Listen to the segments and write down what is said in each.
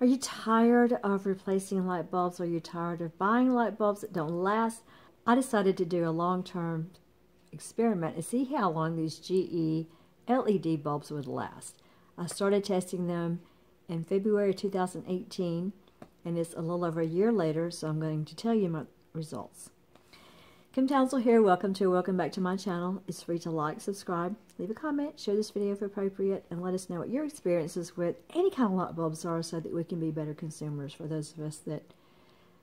Are you tired of replacing light bulbs? Are you tired of buying light bulbs that don't last? I decided to do a long-term experiment and see how long these GE LED bulbs would last. I started testing them in February 2018 and it's a little over a year later so I'm going to tell you my results. Kim Townsel here. Welcome to welcome back to my channel. It's free to like, subscribe, leave a comment, share this video if appropriate, and let us know what your experiences with any kind of light bulbs are so that we can be better consumers for those of us that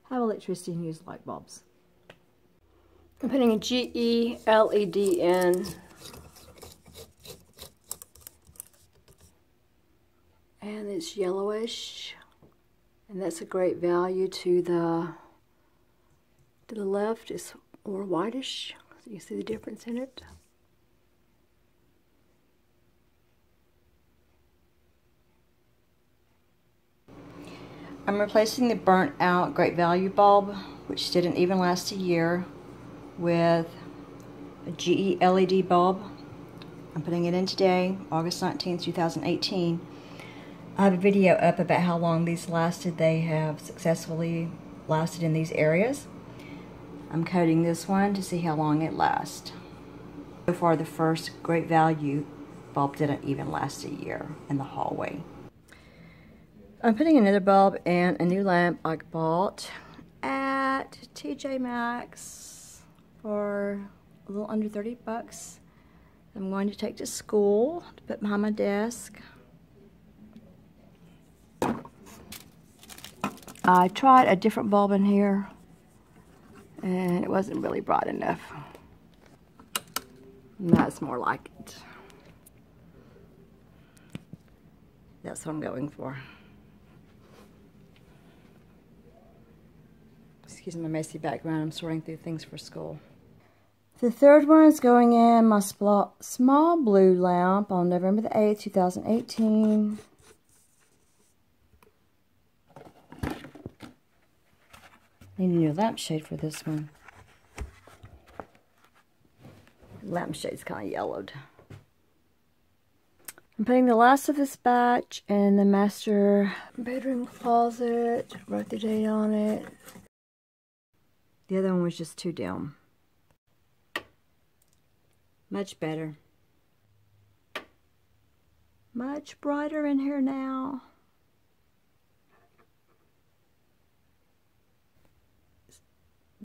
have electricity and use light bulbs. I'm putting a GE LED in. And it's yellowish. And that's a great value to the to the left. It's more whitish. So you see the difference in it. I'm replacing the burnt out Great Value bulb, which didn't even last a year, with a GE LED bulb. I'm putting it in today, August 19th, 2018. I have a video up about how long these lasted. They have successfully lasted in these areas. I'm coating this one to see how long it lasts. So far the first Great Value bulb didn't even last a year in the hallway. I'm putting another bulb and a new lamp I bought at TJ Maxx for a little under 30 bucks. I'm going to take to school to put behind my desk. I tried a different bulb in here and it wasn't really bright enough. And that's more like it. That's what I'm going for. Excuse my messy background, I'm sorting through things for school. The third one is going in my small blue lamp on November the 8th, 2018. Need a new lampshade for this one. Lampshade's kind of yellowed. I'm putting the last of this batch in the master bedroom closet. Wrote the date on it. The other one was just too dim. Much better. Much brighter in here now.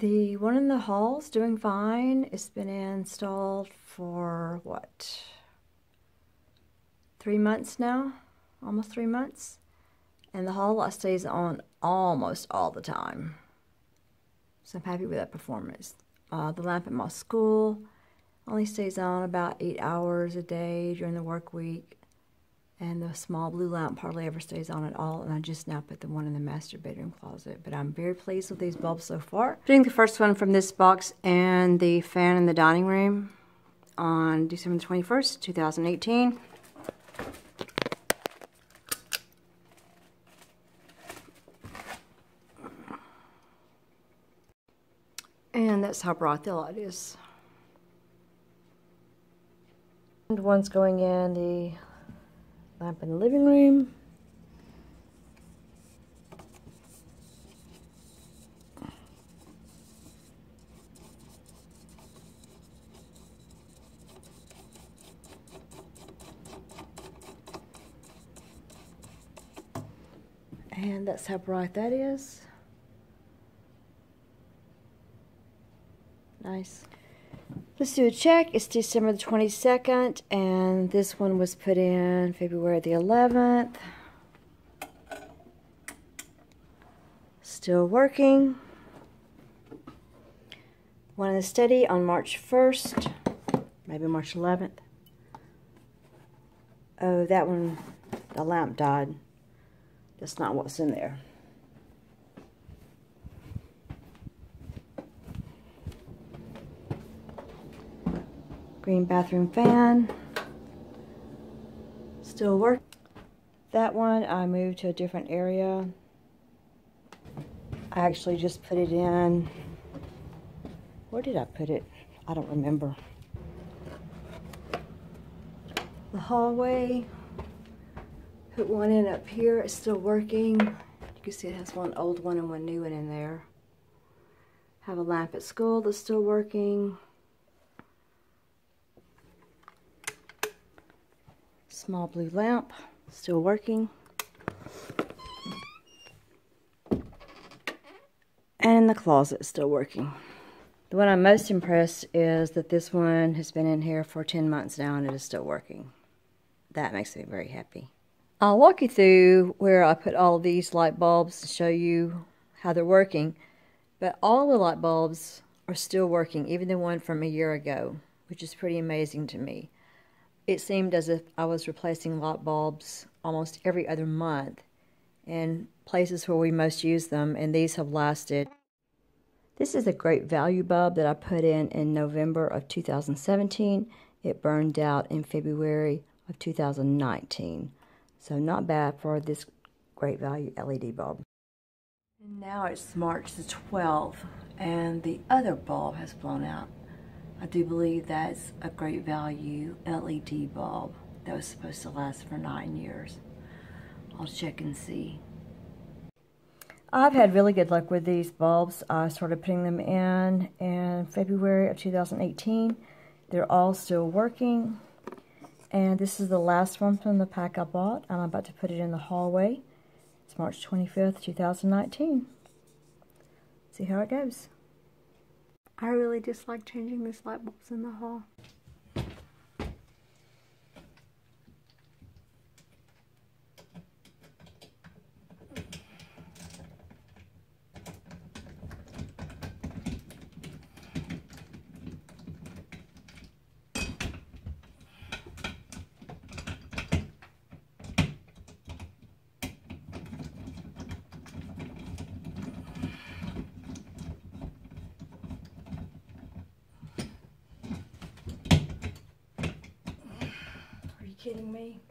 The one in the hall's doing fine. It's been installed for what? Three months now? Almost three months. And the hall light stays on almost all the time. So I'm happy with that performance. Uh, the lamp at my school only stays on about eight hours a day during the work week and the small blue lamp hardly ever stays on at all and I just now put the one in the master bedroom closet but I'm very pleased with these bulbs so far. Putting the first one from this box and the fan in the dining room on December 21st 2018 and that's how bright the light is. And one's going in the lamp in the living room. And that's how bright that is. Nice. Let's do a check. It's December the 22nd, and this one was put in February the 11th. Still working. One in the steady on March 1st, maybe March 11th. Oh, that one, the lamp died. That's not what's in there. Green bathroom fan. Still work. That one I moved to a different area. I actually just put it in. Where did I put it? I don't remember. The hallway. Put one in up here, it's still working. You can see it has one old one and one new one in there. Have a lamp at school that's still working. Small blue lamp, still working. And the closet still working. The one I'm most impressed is that this one has been in here for 10 months now and it is still working. That makes me very happy. I'll walk you through where I put all these light bulbs to show you how they're working. But all the light bulbs are still working, even the one from a year ago, which is pretty amazing to me. It seemed as if I was replacing light bulbs almost every other month in places where we most use them, and these have lasted. This is a great value bulb that I put in in November of 2017. It burned out in February of 2019. So not bad for this great value LED bulb. And now it's March the 12th and the other bulb has blown out. I do believe that's a great value LED bulb that was supposed to last for nine years. I'll check and see. I've had really good luck with these bulbs. I started putting them in in February of 2018. They're all still working. And this is the last one from the pack I bought. I'm about to put it in the hallway. It's March 25th, 2019. See how it goes. I really dislike changing these light bulbs in the hall. Kidding me?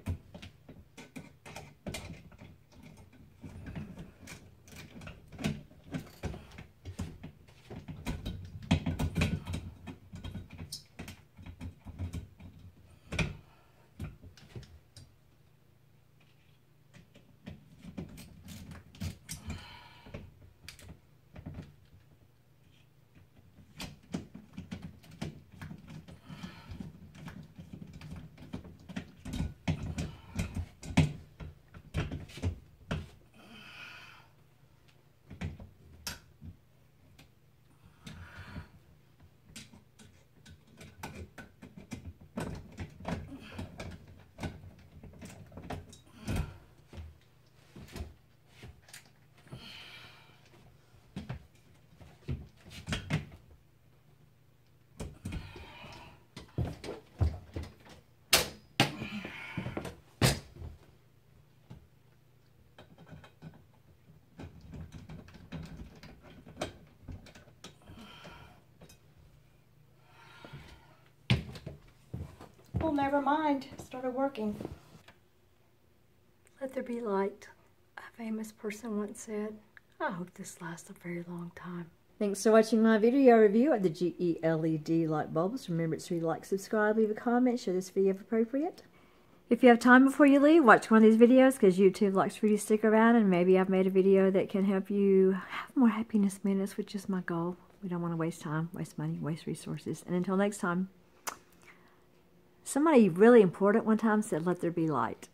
Well, never mind. Started working. Let there be light. A famous person once said, I hope this lasts a very long time. Thanks for watching my video review of the GE LED light bulbs. Remember to like, subscribe, leave a comment, share this video if appropriate. If you have time before you leave, watch one of these videos because YouTube likes for you to stick around and maybe I've made a video that can help you have more happiness minutes, which is my goal. We don't want to waste time, waste money, waste resources. And until next time, Somebody really important one time said, let there be light.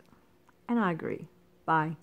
And I agree. Bye.